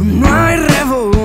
No hay revolución.